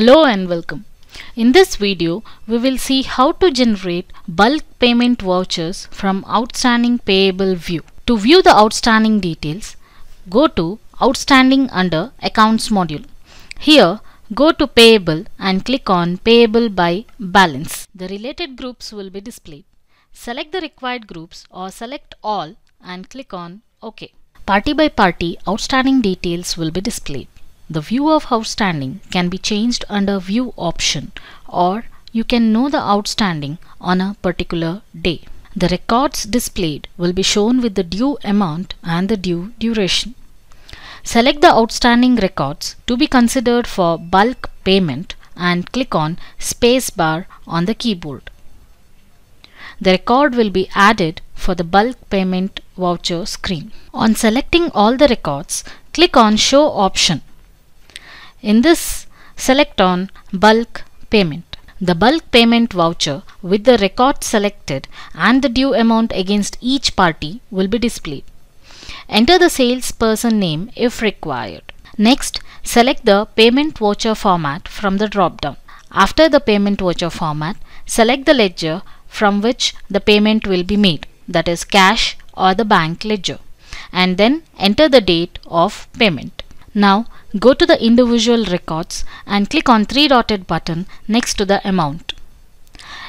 Hello and welcome. In this video, we will see how to generate bulk payment vouchers from outstanding payable view. To view the outstanding details, go to outstanding under accounts module. Here, go to payable and click on payable by balance. The related groups will be displayed. Select the required groups or select all and click on OK. Party by party outstanding details will be displayed. The view of outstanding can be changed under view option or you can know the outstanding on a particular day. The records displayed will be shown with the due amount and the due duration. Select the outstanding records to be considered for bulk payment and click on spacebar on the keyboard. The record will be added for the bulk payment voucher screen. On selecting all the records, click on Show option in this, select on bulk payment. The bulk payment voucher with the record selected and the due amount against each party will be displayed. Enter the salesperson name if required. Next, select the payment voucher format from the drop-down. After the payment voucher format, select the ledger from which the payment will be made, that is cash or the bank ledger, and then enter the date of payment. Now go to the individual records and click on three dotted button next to the amount.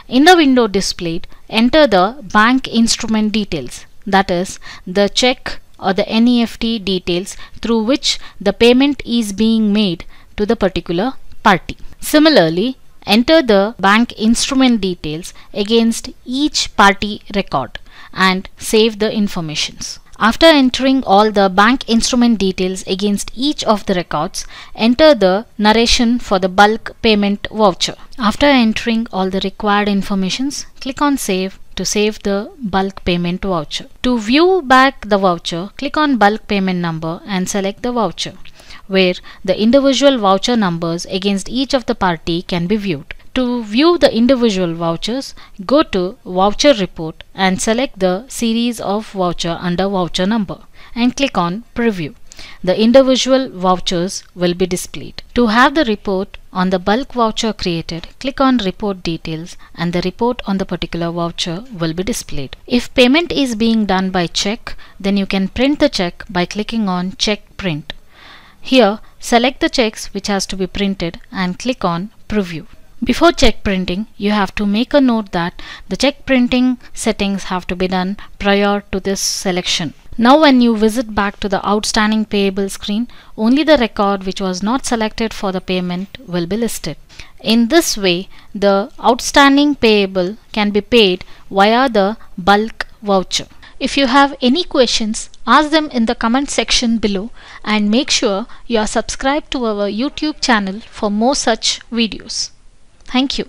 In the window displayed, enter the bank instrument details that is the check or the NEFT details through which the payment is being made to the particular party. Similarly, enter the bank instrument details against each party record and save the informations. After entering all the bank instrument details against each of the records, enter the narration for the bulk payment voucher. After entering all the required informations, click on Save to save the bulk payment voucher. To view back the voucher, click on bulk payment number and select the voucher, where the individual voucher numbers against each of the party can be viewed. To view the individual vouchers, go to Voucher Report and select the series of voucher under voucher number and click on Preview. The individual vouchers will be displayed. To have the report on the bulk voucher created, click on Report Details and the report on the particular voucher will be displayed. If payment is being done by check, then you can print the check by clicking on Check Print. Here, select the checks which has to be printed and click on Preview. Before check printing, you have to make a note that the check printing settings have to be done prior to this selection. Now when you visit back to the outstanding payable screen, only the record which was not selected for the payment will be listed. In this way, the outstanding payable can be paid via the bulk voucher. If you have any questions, ask them in the comment section below and make sure you are subscribed to our YouTube channel for more such videos. Thank you.